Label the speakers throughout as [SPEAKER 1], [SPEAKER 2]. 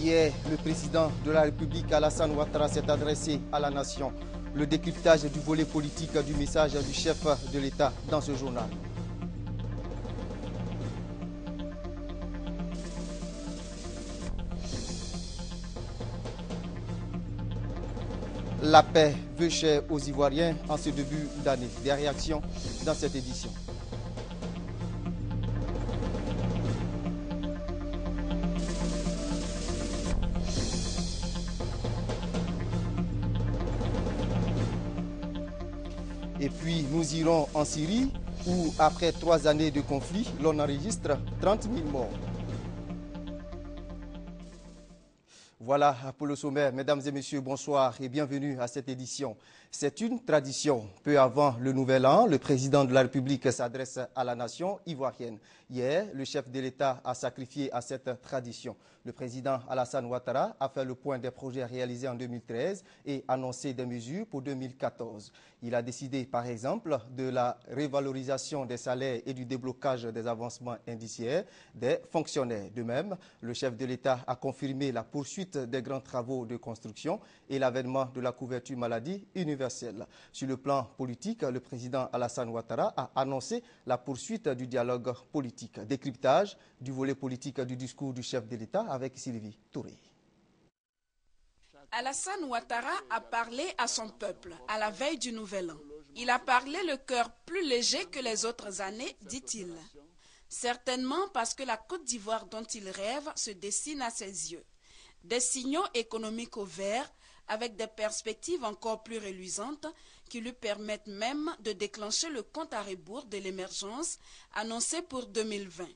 [SPEAKER 1] Hier, le président de la République, Alassane Ouattara, s'est adressé à la nation. Le décryptage du volet politique du message du chef de l'État dans ce journal. La paix veut cher aux Ivoiriens en ce début d'année. Des réactions dans cette édition. Et puis nous irons en Syrie où après trois années de conflit, l'on enregistre 30 000 morts. Voilà pour le sommaire. Mesdames et messieurs, bonsoir et bienvenue à cette édition. C'est une tradition. Peu avant le nouvel an, le président de la République s'adresse à la nation ivoirienne. Hier, le chef de l'État a sacrifié à cette tradition. Le président Alassane Ouattara a fait le point des projets réalisés en 2013 et annoncé des mesures pour 2014. Il a décidé, par exemple, de la révalorisation des salaires et du déblocage des avancements indiciaires des fonctionnaires. De même, le chef de l'État a confirmé la poursuite des grands travaux de construction et l'avènement de la couverture maladie universelle. Sur le plan politique, le président Alassane Ouattara a annoncé la poursuite du dialogue politique. Décryptage du volet politique du discours du chef de l'État avec Sylvie Touré.
[SPEAKER 2] Alassane Ouattara a parlé à son peuple à la veille du Nouvel An. Il a parlé le cœur plus léger que les autres années, dit-il. Certainement parce que la Côte d'Ivoire dont il rêve se dessine à ses yeux. Des signaux économiques au vert avec des perspectives encore plus reluisantes qui lui permettent même de déclencher le compte à rebours de l'émergence annoncé pour 2020.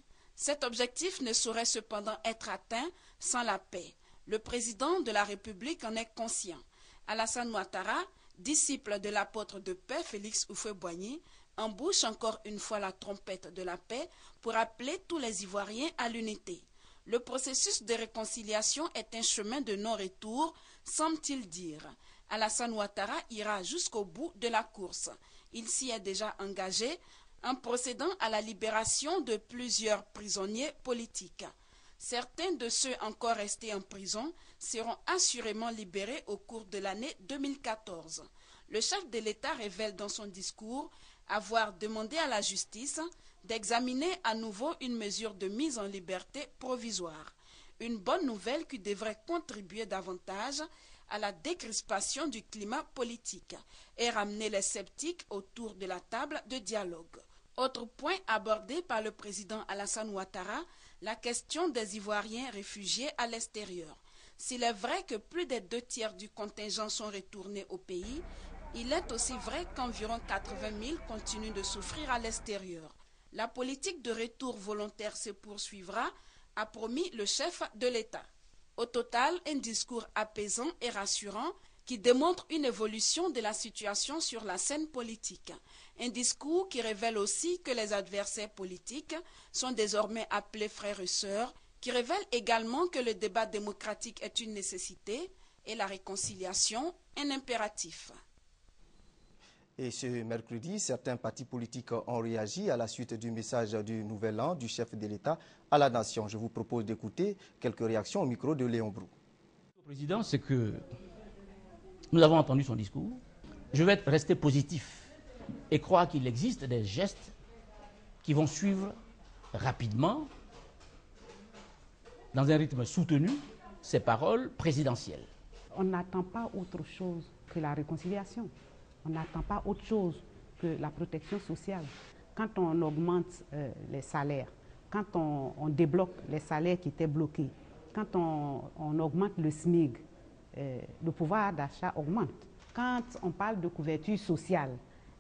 [SPEAKER 2] Cet objectif ne saurait cependant être atteint sans la paix. Le président de la République en est conscient. Alassane Ouattara, disciple de l'apôtre de paix Félix Houphouët-Boigny, embouche encore une fois la trompette de la paix pour appeler tous les Ivoiriens à l'unité. Le processus de réconciliation est un chemin de non-retour, semble-t-il dire. Alassane Ouattara ira jusqu'au bout de la course. Il s'y est déjà engagé en procédant à la libération de plusieurs prisonniers politiques. Certains de ceux encore restés en prison seront assurément libérés au cours de l'année 2014. Le chef de l'État révèle dans son discours avoir demandé à la justice d'examiner à nouveau une mesure de mise en liberté provisoire. Une bonne nouvelle qui devrait contribuer davantage à la décrispation du climat politique et ramener les sceptiques autour de la table de dialogue. Autre point abordé par le président Alassane Ouattara, la question des Ivoiriens réfugiés à l'extérieur. S'il est vrai que plus des deux tiers du contingent sont retournés au pays, il est aussi vrai qu'environ 80 000 continuent de souffrir à l'extérieur. La politique de retour volontaire se poursuivra, a promis le chef de l'État. Au total, un discours apaisant et rassurant qui démontre une évolution de la situation sur la scène politique. Un discours qui révèle aussi que les adversaires politiques sont désormais appelés frères et sœurs, qui révèle également que le débat démocratique est une nécessité et la réconciliation un impératif.
[SPEAKER 1] Et ce mercredi, certains partis politiques ont réagi à la suite du message du Nouvel An du chef de l'État à la nation. Je vous propose d'écouter quelques réactions au micro de Léon Brou.
[SPEAKER 3] Le président, c'est que nous avons entendu son discours. Je vais rester positif et croire qu'il existe des gestes qui vont suivre rapidement, dans un rythme soutenu, ces paroles présidentielles.
[SPEAKER 4] On n'attend pas autre chose que la réconciliation. On n'attend pas autre chose que la protection sociale. Quand on augmente euh, les salaires, quand on, débloque les salaires qui étaient bloqués, quand on, on augmente le SMIG, euh, le pouvoir d'achat augmente. Quand on parle de couverture sociale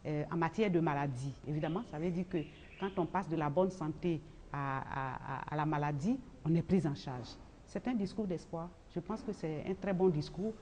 [SPEAKER 4] euh, en matière de maladie, évidemment, ça veut dire que quand on passe de la bonne santé à, la maladie, on est pris en charge. C'est un discours d'espoir. Je pense que c'est un très bon discours.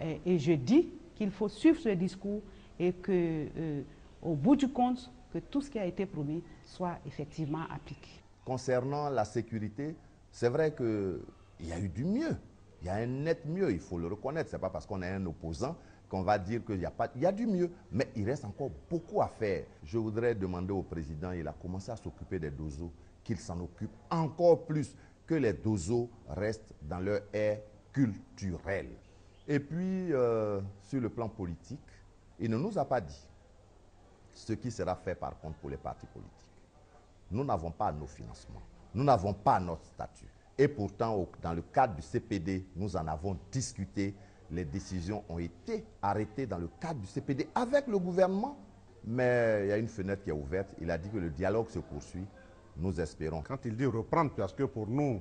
[SPEAKER 4] Et, et je dis qu'il faut suivre ce discours et que, euh, au bout du compte, que tout ce qui a été promis soit effectivement appliqué.
[SPEAKER 5] Concernant la sécurité, c'est vrai qu'il y a eu du mieux. Il y a un net mieux, il faut le reconnaître. Ce n'est pas parce qu'on est un opposant qu'on va dire qu'il y a pas, il y a du mieux, mais il reste encore beaucoup à faire. Je voudrais demander au président, il a commencé à s'occuper des dozos, qu'il s'en occupe encore plus, que les dozos restent dans leur air culturel. Et puis, euh, sur le plan politique, il ne nous a pas dit ce qui sera fait par contre pour les partis politiques. Nous n'avons pas nos financements, nous n'avons pas notre statut. Et pourtant, dans le cadre du CPD, nous en avons discuté. Les décisions ont été arrêtées dans le cadre du CPD avec le gouvernement. Mais il y a une fenêtre qui est ouverte. Il a dit que le dialogue se poursuit. Nous espérons.
[SPEAKER 6] Quand il dit reprendre, parce que pour nous,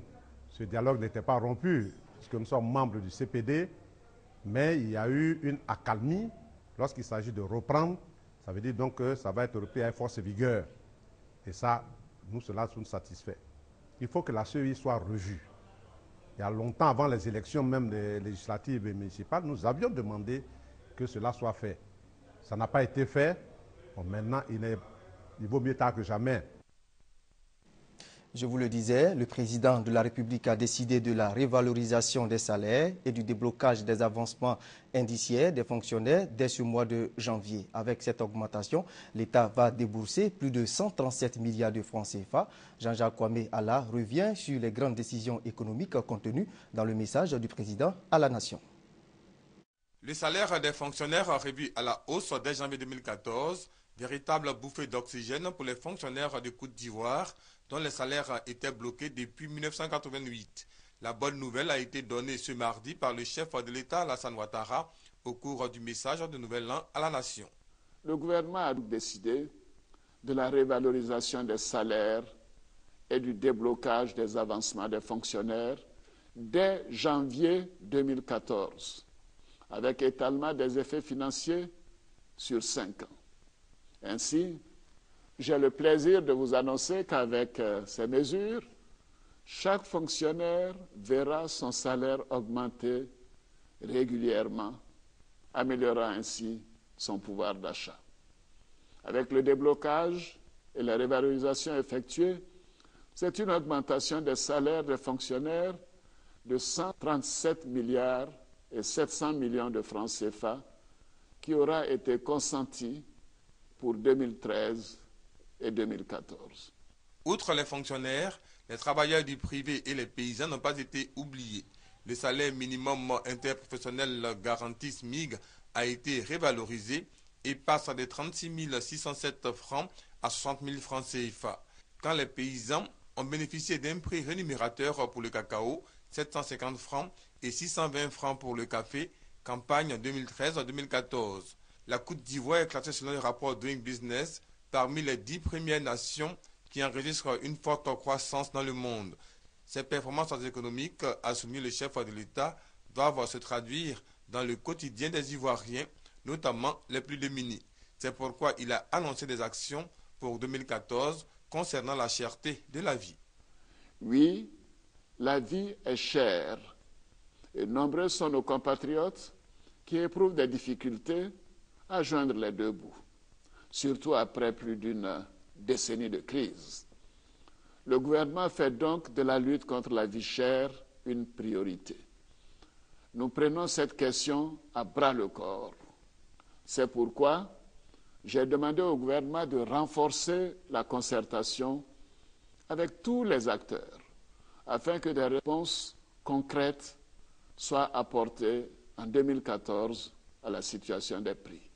[SPEAKER 6] ce dialogue n'était pas rompu, puisque nous sommes membres du CPD, mais il y a eu une accalmie lorsqu'il s'agit de reprendre. Ça veut dire donc que ça va être repris avec force et vigueur. Et ça, nous, cela nous satisfait il faut que la CEI soit revue. Il y a longtemps, avant les élections même législatives et municipales, nous avions demandé que cela soit fait. Ça n'a pas été fait. maintenant, il, il vaut mieux tard que jamais.
[SPEAKER 1] Je vous le disais, le président de la République a décidé de la révalorisation des salaires et du déblocage des avancements indiciaires des fonctionnaires dès ce mois de janvier. Avec cette augmentation, l'État va débourser plus de 137 milliards de francs CFA. Jean-Jacques Kwame Allah revient sur les grandes décisions économiques contenues dans le message du président à la nation.
[SPEAKER 7] Le salaire des fonctionnaires revu à la hausse dès janvier 2014, véritable bouffée d'oxygène pour les fonctionnaires de Côte d'Ivoire dont les salaires étaient bloqués depuis 1988. La bonne nouvelle a été donnée ce mardi par le chef de l'État, Alassane Ouattara, au cours du message de Nouvel An à la Nation.
[SPEAKER 8] Le gouvernement a décidé de la révalorisation des salaires et du déblocage des avancements des fonctionnaires dès janvier 2014, avec étalement des effets financiers sur cinq ans. Ainsi, j'ai le plaisir de vous annoncer qu'avec euh, ces mesures, chaque fonctionnaire verra son salaire augmenter régulièrement, améliorant ainsi son pouvoir d'achat. Avec le déblocage et la révalorisation effectuée, c'est une augmentation des salaires des fonctionnaires de 137 milliards et 700 millions de francs CFA qui aura été consentie pour 2013 et 2014.
[SPEAKER 7] Outre les fonctionnaires, les travailleurs du privé et les paysans n'ont pas été oubliés. Le salaire minimum interprofessionnel garanti SMIG a été révalorisé et passe de 36 607 francs à 60 000 francs CFA. Quand les paysans ont bénéficié d'un prix rémunérateur pour le cacao, 750 francs et 620 francs pour le café, campagne 2013-2014. La Côte d'Ivoire est classée selon le rapport Doing Business parmi les dix premières nations qui enregistrent une forte croissance dans le monde. Ces performances économiques, a soumis le chef de l'État, doivent se traduire dans le quotidien des Ivoiriens, notamment les plus démunis. C'est pourquoi il a annoncé des actions pour 2014 concernant la cherté de la vie.
[SPEAKER 8] Oui, la vie est chère et nombreux sont nos compatriotes qui éprouvent des difficultés à joindre les deux bouts surtout après plus d'une décennie de crise. Le gouvernement fait donc de la lutte contre la vie chère une priorité. Nous prenons cette question à bras le corps. C'est pourquoi j'ai demandé au gouvernement de renforcer la concertation avec tous les acteurs afin que des réponses concrètes soient apportées en 2014 à la situation des prix.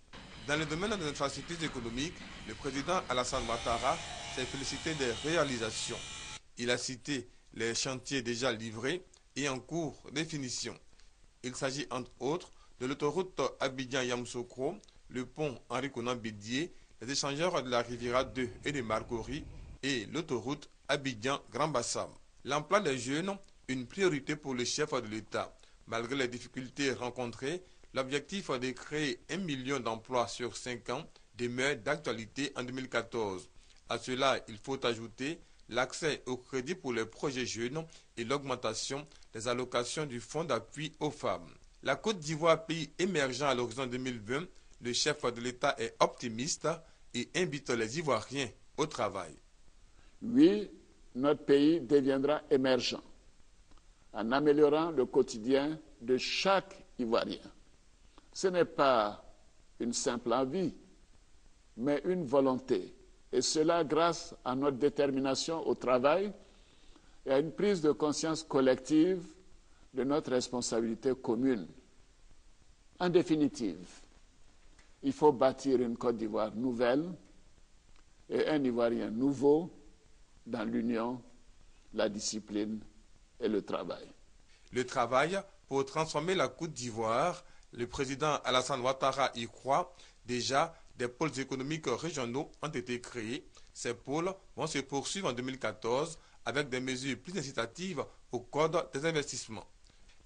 [SPEAKER 7] Dans le domaine des infrastructures économiques, le président Alassane Ouattara s'est félicité des réalisations. Il a cité les chantiers déjà livrés et en cours de finition. Il s'agit entre autres de l'autoroute Abidjan-Yamsokro, le pont Henri Conan Bédier, les échangeurs de la Riviera 2 et de Marcory et l'autoroute Abidjan-Grand Bassam. L'emploi des jeunes, une priorité pour le chef de l'État. Malgré les difficultés rencontrées, L'objectif de créer un million d'emplois sur cinq ans demeure d'actualité en 2014. À cela, il faut ajouter l'accès au crédit pour les projets jeunes et l'augmentation des allocations du Fonds d'appui aux femmes. La Côte d'Ivoire, pays émergent à l'horizon 2020, le chef de l'État est optimiste et invite les Ivoiriens au travail.
[SPEAKER 8] Oui, notre pays deviendra émergent en améliorant le quotidien de chaque Ivoirien. Ce n'est pas une simple envie, mais une volonté. Et cela grâce à notre détermination au travail et à une prise de conscience collective de notre responsabilité commune. En définitive, il faut bâtir une Côte d'Ivoire nouvelle et un Ivoirien nouveau dans l'union, la discipline et le travail.
[SPEAKER 7] Le travail pour transformer la Côte d'Ivoire, le président Alassane Ouattara y croit. Déjà, des pôles économiques régionaux ont été créés. Ces pôles vont se poursuivre en 2014 avec des mesures plus incitatives au code des investissements.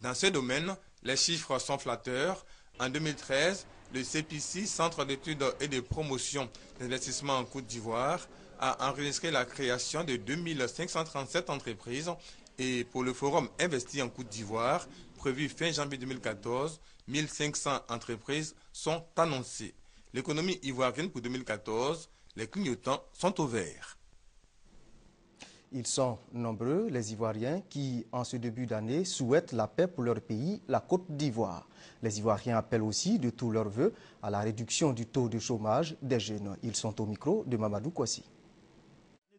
[SPEAKER 7] Dans ce domaine, les chiffres sont flatteurs. En 2013, le CPC, Centre d'études et de promotion d'investissement en Côte d'Ivoire, a enregistré la création de 2537 entreprises et pour le forum Investi en Côte d'Ivoire, prévu fin janvier 2014, 1500 entreprises sont annoncées. L'économie ivoirienne pour 2014, les clignotants sont au vert.
[SPEAKER 1] Ils sont nombreux, les Ivoiriens, qui, en ce début d'année, souhaitent la paix pour leur pays, la Côte d'Ivoire. Les Ivoiriens appellent aussi de tous leurs voeux à la réduction du taux de chômage des jeunes. Ils sont au micro de Mamadou Kwasi.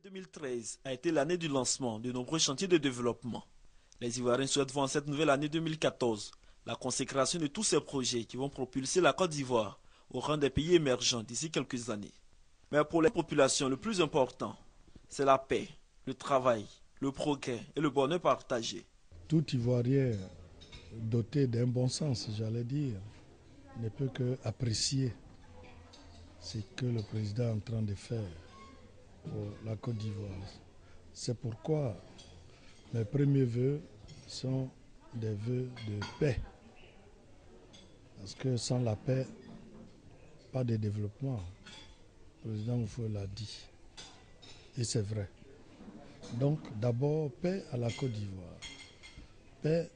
[SPEAKER 9] L'année 2013 a été l'année du lancement de nombreux chantiers de développement. Les Ivoiriens souhaitent voir en cette nouvelle année 2014 la consécration de tous ces projets qui vont propulser la Côte d'Ivoire au rang des pays émergents d'ici quelques années. Mais pour les populations, le plus important, c'est la paix, le travail, le progrès et le bonheur partagé.
[SPEAKER 10] Tout Ivoirien doté d'un bon sens, j'allais dire, ne peut que apprécier ce que le président est en train de faire pour la Côte d'Ivoire. C'est pourquoi mes premiers voeux sont des voeux de paix. Parce que sans la paix, pas de développement. Le président Moufou l'a dit. Et c'est vrai. Donc d'abord, paix à la Côte d'Ivoire. Paix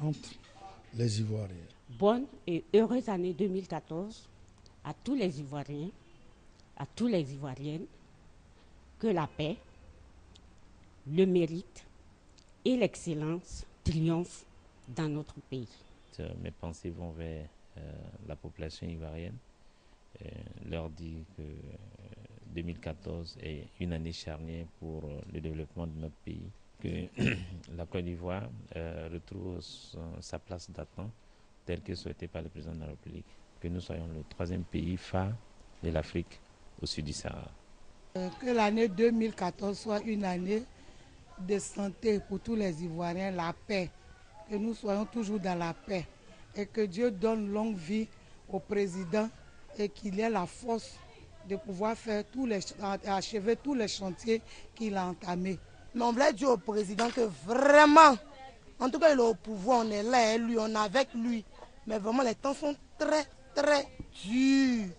[SPEAKER 10] entre les Ivoiriens.
[SPEAKER 11] Bonne et heureuse année 2014 à tous les Ivoiriens, à tous les Ivoiriennes. Que la paix, le mérite et l'excellence triomphent dans notre pays.
[SPEAKER 12] Mes pensées vont vers euh, la population ivoirienne. Euh, leur dit que 2014 euh, est une année charnière pour le développement de notre pays, que la Côte d'Ivoire retrouve sa place d'attente telle que souhaitée par le président de la République, que nous soyons le troisième pays phare de l'Afrique au sud du Sahara.
[SPEAKER 13] Que l'année 2014 soit une année de santé pour tous les Ivoiriens, la paix, que nous soyons toujours dans la paix et que Dieu donne longue vie au président et qu'il ait la force de pouvoir faire tous les, achever tous les chantiers qu'il a entamés.
[SPEAKER 14] Mais on voulait dire au président que vraiment, en tout cas il est au pouvoir, on est là, lui, on est avec lui. Mais vraiment les temps sont très très durs.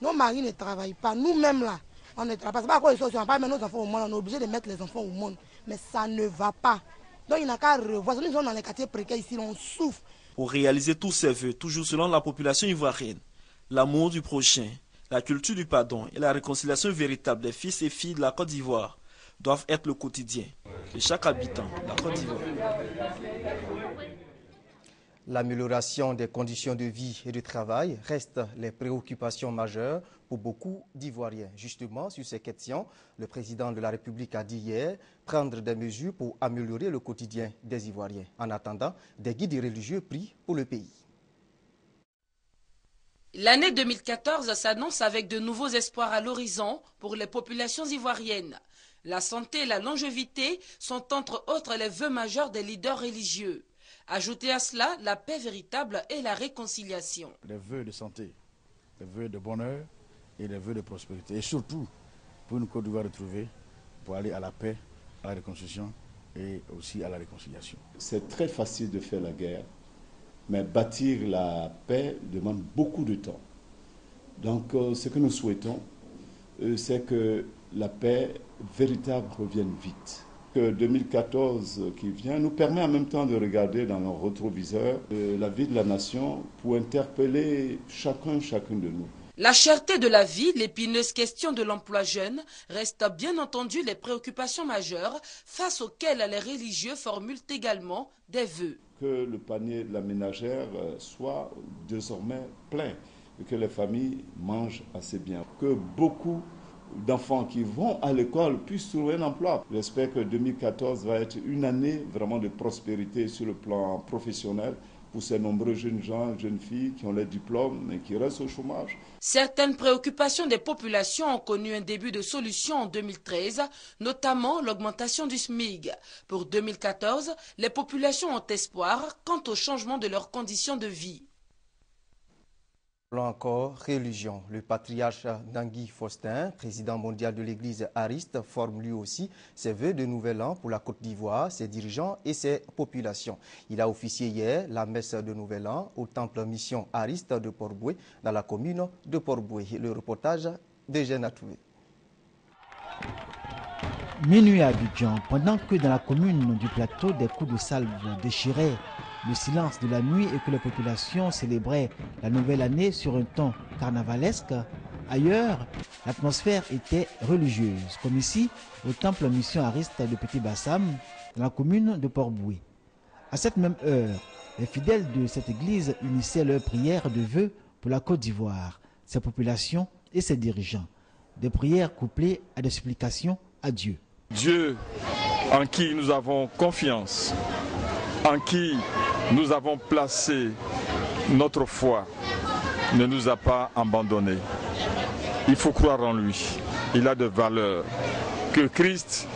[SPEAKER 14] Nos maris ne travaillent pas, nous-mêmes là, on ne travaille pas. C'est pas quoi ils sont, on pas mettre nos enfants au monde, on est obligé de mettre les enfants au monde. Mais ça ne va pas. Donc il n'a qu'à revoir. Dans les quartiers précaires ici, on souffre.
[SPEAKER 9] Pour réaliser tous ces vœux, toujours selon la population ivoirienne, l'amour du prochain, la culture du pardon et la réconciliation véritable des fils et filles de la Côte d'Ivoire doivent être le quotidien de chaque habitant de la Côte d'Ivoire.
[SPEAKER 1] L'amélioration des conditions de vie et de travail reste les préoccupations majeures pour beaucoup d'Ivoiriens. Justement, sur ces questions, le président de la République a dit hier prendre des mesures pour améliorer le quotidien des Ivoiriens. En attendant, des guides religieux pris pour le pays.
[SPEAKER 2] L'année 2014 s'annonce avec de nouveaux espoirs à l'horizon pour les populations ivoiriennes. La santé et la longévité sont entre autres les vœux majeurs des leaders religieux. Ajoutez à cela la paix véritable et la réconciliation.
[SPEAKER 15] Les vœux de santé, les vœux de bonheur et les vœux de prospérité. Et surtout, pour une Côte d'Ivoire retrouvée, pour aller à la paix, à la réconciliation et aussi à la réconciliation.
[SPEAKER 16] C'est très facile de faire la guerre, mais bâtir la paix demande beaucoup de temps. Donc euh, ce que nous souhaitons, euh, c'est que la paix véritable revienne vite que 2014 qui vient nous permet en même temps de regarder dans nos rétroviseurs la vie de la nation pour interpeller chacun, chacune de nous.
[SPEAKER 2] La cherté de la vie, l'épineuse question de l'emploi jeune restent bien entendu les préoccupations majeures face auxquelles les religieux formulent également des vœux.
[SPEAKER 16] que le panier de la ménagère euh, soit désormais plein et que les familles mangent assez bien. Que beaucoup d'enfants qui vont à l'école puissent trouver un emploi. J'espère que 2014 va être une année vraiment de prospérité sur le plan professionnel pour ces nombreux jeunes gens, jeunes filles qui ont les diplômes et qui restent au chômage.
[SPEAKER 17] Certaines préoccupations des populations ont connu un début de solution en 2013, notamment l'augmentation du SMIG. Pour 2014, les populations ont espoir quant au changement de leurs conditions de vie.
[SPEAKER 1] Encore, religion. Le patriarche Dangui Faustin, président mondial de l'église Ariste, forme lui aussi ses vœux de nouvel an pour la Côte d'Ivoire, ses dirigeants et ses populations. Il a officié hier la messe de nouvel an au temple mission Ariste de Port-Boué, dans la commune de Port-Boué. Le reportage d'Eugène Trouvé.
[SPEAKER 18] Minuit à Abidjan, pendant que dans la commune du plateau des coups de salve déchiraient le silence de la nuit et que les populations célébraient la nouvelle année sur un ton carnavalesque, ailleurs, l'atmosphère était religieuse, comme ici au temple Mission Ariste de Petit Bassam, dans la commune de Port-Boué. À cette même heure, les fidèles de cette église unissaient leurs prières de vœux pour la Côte d'Ivoire, ses populations et ses dirigeants. Des prières couplées à des supplications à Dieu.
[SPEAKER 19] Dieu en qui nous avons confiance, en qui nous avons placé notre foi, ne nous a pas abandonnés. Il faut croire en lui. Il a de valeurs que Christ,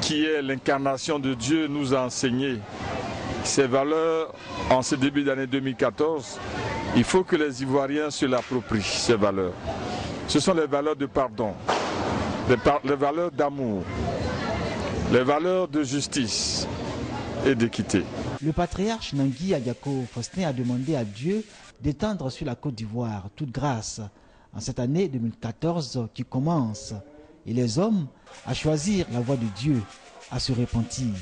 [SPEAKER 19] qui est l'incarnation de Dieu, nous a enseignées. Ces valeurs, en ce début d'année 2014, il faut que les Ivoiriens se l'approprient, ces valeurs. Ce sont les valeurs de pardon, les, valeurs d'amour, les valeurs de justice et d'équité.
[SPEAKER 18] Le patriarche Nangui Adiako Faustin a demandé à Dieu d'étendre sur la Côte d'Ivoire toute grâce en cette année 2014 qui commence et les hommes à choisir la voie de Dieu, à se repentir.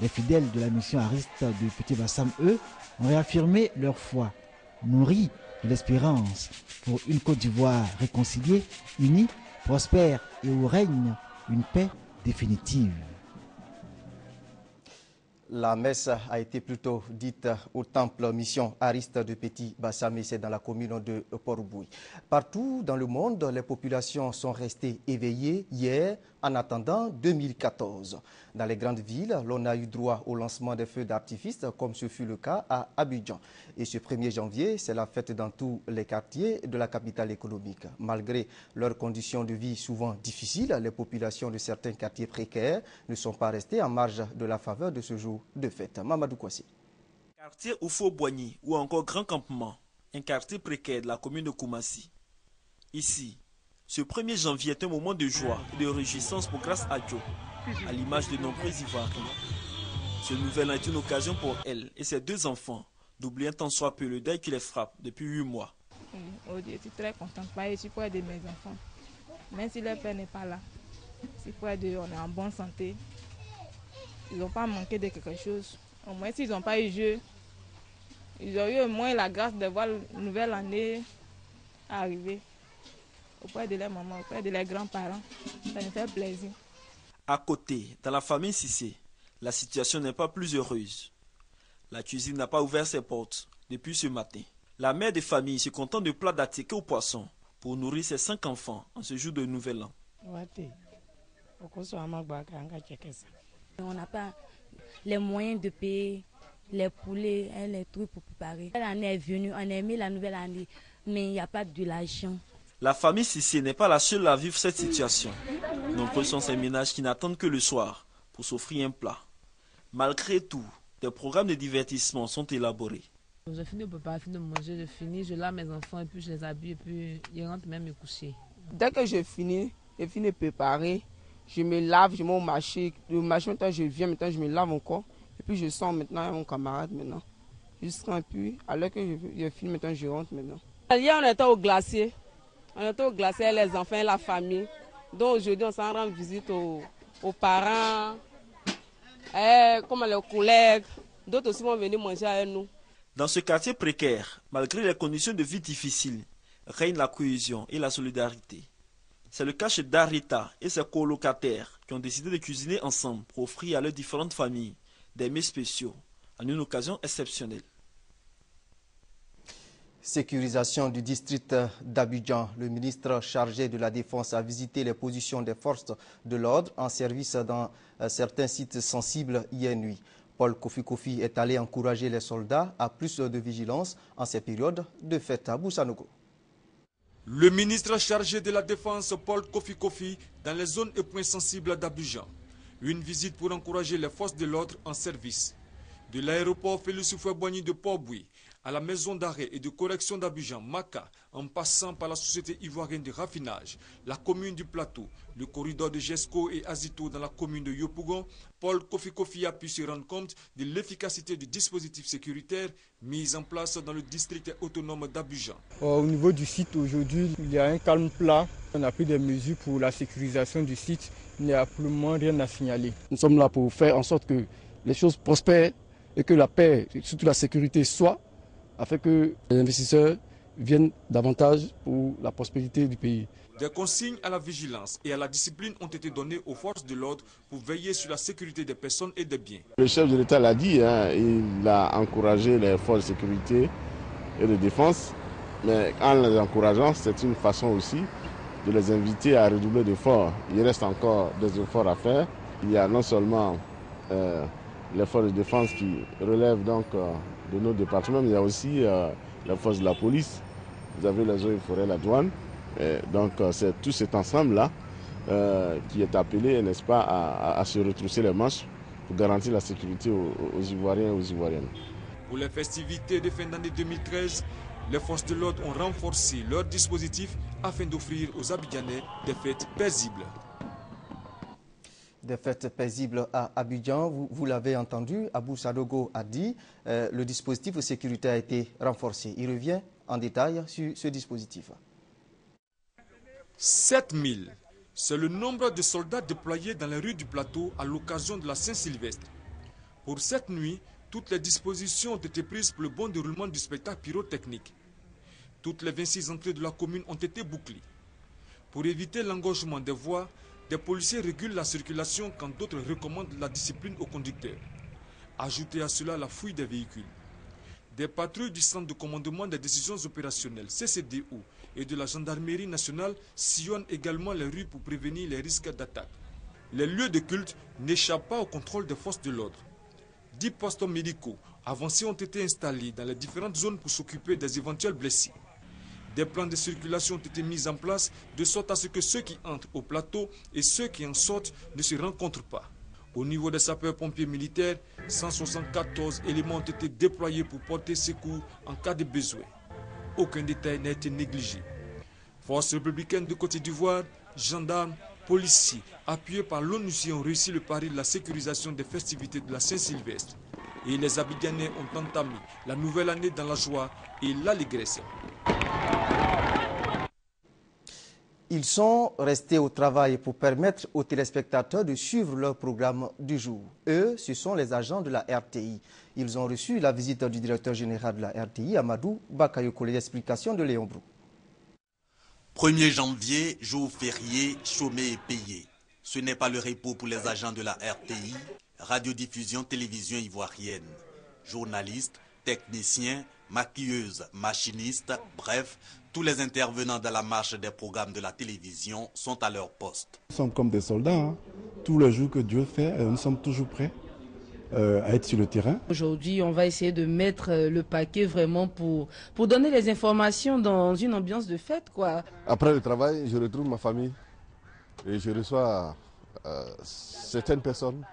[SPEAKER 18] Les fidèles de la mission Ariste de Petit Bassam, eux, ont réaffirmé leur foi, nourris de l'espérance pour une Côte d'Ivoire réconciliée, unie, prospère et où règne une paix définitive.
[SPEAKER 1] La messe a été plutôt dite au temple Mission Ariste de Petit Bassamé, c'est dans la commune de Port-Bouy. Partout dans le monde, les populations sont restées éveillées hier en attendant 2014. Dans les grandes villes, l'on a eu droit au lancement des feux d'artifice, comme ce fut le cas à Abidjan. Et ce 1er janvier, c'est la fête dans tous les quartiers de la capitale économique. Malgré leurs conditions de vie souvent difficiles, les populations de certains quartiers précaires ne sont pas restées en marge de la faveur de ce jour de fête. Mamadou Kwasi.
[SPEAKER 9] Quartier Oufo-Boigny ou encore Grand Campement, un quartier précaire de la commune de Koumassi. Ici, ce 1er janvier est un moment de joie et de réjouissance pour grâce à Dieu, à l'image de nombreux Ivoiriens. Ce nouvel an est une occasion pour elle et ses deux enfants d'oublier un tant soit peu le deuil qui les frappe depuis huit mois.
[SPEAKER 20] Oh je suis très contente, je suis près de mes enfants. Même si leur père n'est pas là, c'est près d'eux, on est en bonne santé. Ils n'ont pas manqué de quelque chose. Au moins, s'ils n'ont pas eu jeu, ils ont eu au moins la grâce de voir la nouvelle année arriver auprès de leurs mamans, auprès de leurs grands-parents. Ça me fait plaisir.
[SPEAKER 9] À côté, dans la famille Sissé, la situation n'est pas plus heureuse. La cuisine n'a pas ouvert ses portes depuis ce matin. La mère de famille se contente de plats d'attiqué au poisson pour nourrir ses cinq enfants en ce jour de nouvel an.
[SPEAKER 11] On n'a pas les moyens de payer les poulets et les trucs pour préparer. L'année est venue, on a aimé la nouvelle année, mais il n'y a pas de l'argent.
[SPEAKER 9] La famille Sissé n'est pas la seule à vivre cette situation. Nombreux sont ces ménages qui n'attendent que le soir pour s'offrir un plat. Malgré tout, des programmes de divertissement sont élaborés.
[SPEAKER 21] Je finis de préparer, de manger, je finis, je lave mes enfants et puis je les habille et puis ils rentrent même me coucher.
[SPEAKER 22] Dès que je finis, je finis de préparer, je me lave, je mets au marché. Le marché, maintenant, je viens, maintenant, je me lave encore. Et puis je sors maintenant à mon camarade maintenant. Jusqu'à puis, alors que je, je finis maintenant, je rentre maintenant. Hier, on était au glacier. On était au glacier, les enfants et la famille. Donc aujourd'hui, on s'en rend visite aux, parents, eh, comme les collègues. D'autres aussi vont venir manger avec nous.
[SPEAKER 9] Dans ce quartier précaire, malgré les conditions de vie difficiles, règne la cohésion et la solidarité. C'est le cas chez Darita et ses colocataires qui ont décidé de cuisiner ensemble pour offrir à leurs différentes familles des mets spéciaux en une occasion exceptionnelle.
[SPEAKER 1] Sécurisation du district d'Abidjan. Le ministre chargé de la Défense a visité les positions des forces de l'ordre en service dans euh, certains sites sensibles hier nuit. Paul Kofi Kofi est allé encourager les soldats à plus de vigilance en ces périodes de fête à Boussanogo.
[SPEAKER 23] Le ministre chargé de la Défense, Paul Kofi Kofi, dans les zones et points sensibles d'Abidjan. Une visite pour encourager les forces de l'ordre en service. De l'aéroport Félix Boigny de Port-Bouy à la maison d'arrêt et de correction d'Abidjan, Maca, en passant par la société ivoirienne de raffinage, la commune du Plateau, le corridor de Gesco et Azito dans la commune de Yopougon, Paul Kofi Kofi a pu se rendre compte de l'efficacité du dispositif sécuritaire mis en place dans le district autonome d'Abidjan.
[SPEAKER 24] Au niveau du site aujourd'hui, il y a un calme plat. On a pris des mesures pour la sécurisation du site. Il n'y a plus rien à signaler.
[SPEAKER 25] Nous sommes là pour faire en sorte que les choses prospèrent et que la paix et surtout la sécurité soient afin que les investisseurs viennent davantage pour la prospérité du pays.
[SPEAKER 23] Des consignes à la vigilance et à la discipline ont été données aux forces de l'ordre pour veiller sur la sécurité des personnes et des biens.
[SPEAKER 25] Le chef de l'État l'a dit, hein, il a encouragé les forces de sécurité et de défense, mais en les encourageant, c'est une façon aussi de les inviter à redoubler d'efforts. Il reste encore des efforts à faire. Il y a non seulement euh, les forces de défense qui relèvent donc euh, de nos départements, mais il y a aussi euh, la force de la police. Vous avez les eaux et forêts, la douane. donc euh, c'est tout cet ensemble-là qui est appelé, n'est-ce pas, à, se retrousser les manches pour garantir la sécurité aux, Ivoiriens et aux Ivoiriennes.
[SPEAKER 23] Pour les festivités de fin d'année 2013, les forces de l'ordre ont renforcé leur dispositif afin d'offrir aux Abidjanais des fêtes paisibles
[SPEAKER 1] des fêtes paisibles à Abidjan. Vous, l'avez entendu, Abou Sadogo a dit euh, le dispositif de sécurité a été renforcé. Il revient en détail sur ce dispositif.
[SPEAKER 23] 7000, c'est le nombre de soldats déployés dans les rues du plateau à l'occasion de la Saint-Sylvestre. Pour cette nuit, toutes les dispositions ont été prises pour le bon déroulement du spectacle pyrotechnique. Toutes les 26 entrées de la commune ont été bouclées. Pour éviter l'engorgement des voies, des policiers régulent la circulation quand d'autres recommandent la discipline aux conducteurs. Ajoutez à cela la fouille des véhicules. Des patrouilles du Centre de commandement des décisions opérationnelles, CCDO, et de la gendarmerie nationale sillonnent également les rues pour prévenir les risques d'attaque. Les lieux de culte n'échappent pas au contrôle des forces de l'ordre. Dix postes médicaux avancés ont été installés dans les différentes zones pour s'occuper des éventuels blessés. Des plans de circulation ont été mis en place de sorte à ce que ceux qui entrent au plateau et ceux qui en sortent ne se rencontrent pas. Au niveau des sapeurs-pompiers militaires, 174 éléments ont été déployés pour porter secours en cas de besoin. Aucun détail n'a été négligé. Forces républicaines de Côte d'Ivoire, gendarmes, policiers, appuyés par l'ONU, ont réussi le pari de la sécurisation des festivités de la Saint-Sylvestre. Et les Abidjanais ont entamé la nouvelle année dans la joie et l'allégresse.
[SPEAKER 1] Ils sont restés au travail pour permettre aux téléspectateurs de suivre leur programme du jour. Eux, ce sont les agents de la RTI. Ils ont reçu la visite du directeur général de la RTI, Amadou Bakayoko. Les de Léon Brou.
[SPEAKER 26] 1er janvier, jour férié, chômé et payé. Ce n'est pas le repos pour les agents de la RTI, radiodiffusion télévision ivoirienne. Journalistes, techniciens, maquilleuses, machinistes, bref, tous les intervenants dans la marche des programmes de la télévision sont à leur poste.
[SPEAKER 27] Nous sommes comme des soldats. Hein. Tous les jours que Dieu fait, euh, nous sommes toujours prêts euh, à être sur le terrain.
[SPEAKER 28] Aujourd'hui, on va essayer de mettre euh, le paquet vraiment pour, pour donner les informations dans une ambiance de fête. Quoi.
[SPEAKER 27] Après le travail, je retrouve ma famille et je reçois certaines personnes.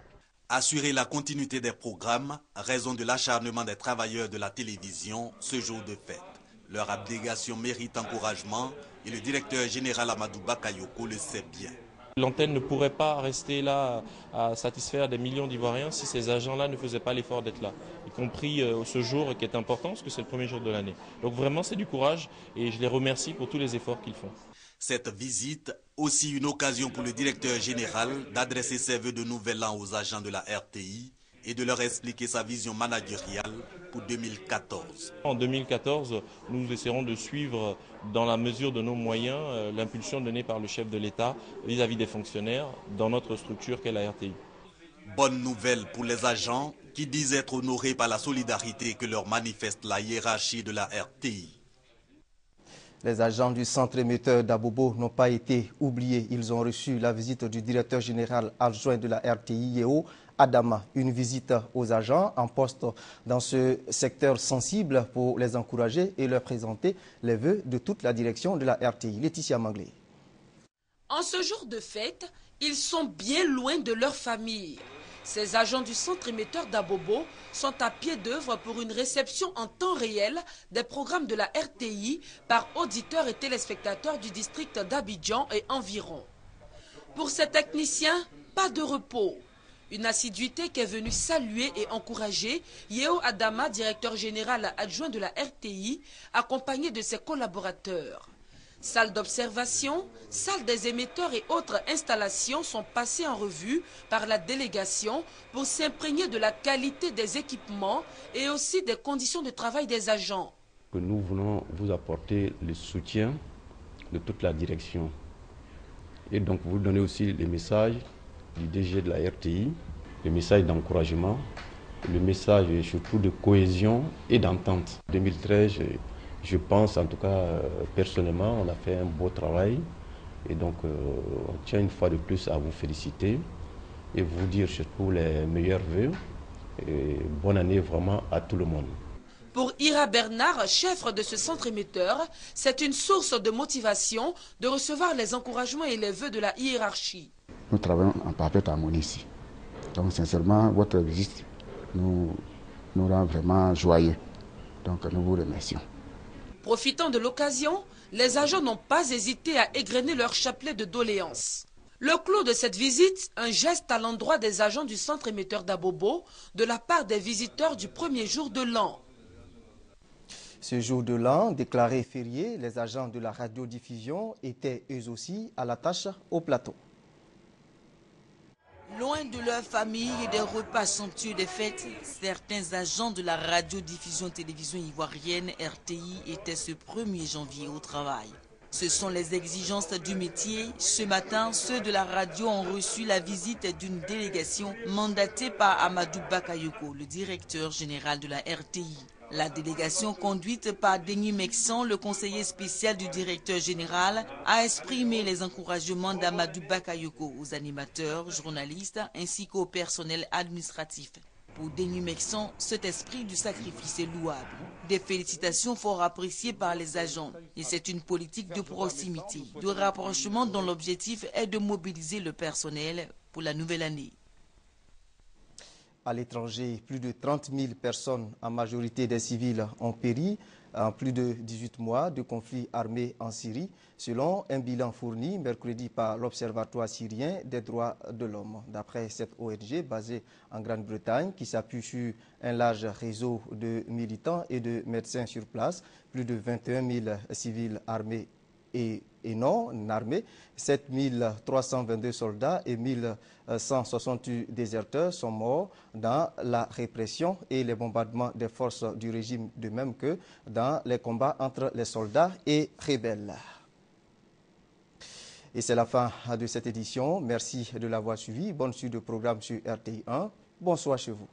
[SPEAKER 26] Assurer la continuité des programmes, raison de l'acharnement des travailleurs de la télévision ce jour de fête. Leur abnégation mérite encouragement et le directeur général Amadou Bakayoko le sait bien.
[SPEAKER 29] L'antenne ne pourrait pas rester là à satisfaire des millions d'Ivoiriens si ces agents-là ne faisaient pas l'effort d'être là, y compris euh, ce jour qui est important parce que c'est le premier jour de l'année. Donc vraiment c'est du courage et je les remercie pour tous les efforts qu'ils font.
[SPEAKER 26] Cette visite, aussi une occasion pour le directeur général d'adresser ses voeux de nouvel an aux agents de la RTI et de leur expliquer sa vision managériale pour 2014.
[SPEAKER 29] En 2014, nous essaierons de suivre dans la mesure de nos moyens euh, l'impulsion donnée par le chef de l'État vis-à-vis des fonctionnaires dans notre structure qu'est la RTI.
[SPEAKER 26] Bonne nouvelle pour les agents qui disent être honorés par la solidarité que leur manifeste la hiérarchie de la RTI.
[SPEAKER 1] Les agents du centre émetteur d'Abobo n'ont pas été oubliés. Ils ont reçu la visite du directeur général adjoint de la RTI, Yeo Adama. Une visite aux agents en poste dans ce secteur sensible pour les encourager et leur présenter les vœux de toute la direction de la RTI. Laetitia Manglé.
[SPEAKER 17] En ce jour de fête, ils sont bien loin de leur famille. Ces agents du centre émetteur d'Abobo sont à pied d'œuvre pour une réception en temps réel des programmes de la RTI par auditeurs et téléspectateurs du district d'Abidjan et environ. Pour ces techniciens, pas de repos. Une assiduité qui est venue saluer et encourager Yeo Adama, directeur général adjoint de la RTI, accompagné de ses collaborateurs. Salles d'observation, salles des émetteurs et autres installations sont passées en revue par la délégation pour s'imprégner de la qualité des équipements et aussi des conditions de travail des agents.
[SPEAKER 30] Nous voulons vous apporter le soutien de toute la direction et donc vous donner aussi les messages du DG de la RTI, les messages d'encouragement, le message surtout de cohésion et d'entente. 2013, je pense, en tout cas, euh, personnellement, on a fait un beau travail. Et donc, euh, on tient une fois de plus à vous féliciter et vous dire surtout les meilleurs voeux. Et bonne année vraiment à tout le monde.
[SPEAKER 17] Pour Ira Bernard, chef de ce centre émetteur, c'est une source de motivation de recevoir les encouragements et les vœux de la hiérarchie.
[SPEAKER 31] Nous travaillons en parfaite harmonie ici. Donc, sincèrement, votre visite nous, nous rend vraiment joyeux. Donc, nous vous remercions.
[SPEAKER 17] Profitant de l'occasion, les agents n'ont pas hésité à égrener leur chapelet de doléances. Le clou de cette visite, un geste à l'endroit des agents du centre émetteur d'Abobo de la part des visiteurs du premier jour de l'an.
[SPEAKER 1] Ce jour de l'an, déclaré férié, les agents de la radiodiffusion étaient eux aussi à la tâche au plateau.
[SPEAKER 32] Loin de leur famille et des repas somptueux des fêtes, certains agents de la radiodiffusion télévision ivoirienne RTI étaient ce 1er janvier au travail. Ce sont les exigences du métier. Ce matin, ceux de la radio ont reçu la visite d'une délégation mandatée par Amadou Bakayoko, le directeur général de la RTI. La délégation conduite par Denis Mexan, le conseiller spécial du directeur général, a exprimé les encouragements d'Amadou Bakayoko aux animateurs, journalistes ainsi qu'au personnel administratif. Pour Denis Mexan, cet esprit du sacrifice est louable. Des félicitations fort appréciées par les agents. Et c'est une politique de proximité, de rapprochement dont l'objectif est de mobiliser le personnel pour la nouvelle année.
[SPEAKER 1] À l'étranger, plus de 30 000 personnes, en majorité des civils, ont péri en plus de 18 mois de conflit armé en Syrie, selon un bilan fourni mercredi par l'Observatoire syrien des droits de l'homme. D'après cette ONG basée en Grande-Bretagne, qui s'appuie sur un large réseau de militants et de médecins sur place, plus de 21 000 civils armés et, non armés, 7 322 soldats et 1168 déserteurs sont morts dans la répression et les bombardements des forces du régime, de même que dans les combats entre les soldats et rebelles. Et c'est la fin de cette édition. Merci de l'avoir suivi. Bonne suite de programme sur RTI 1. Bonsoir chez vous.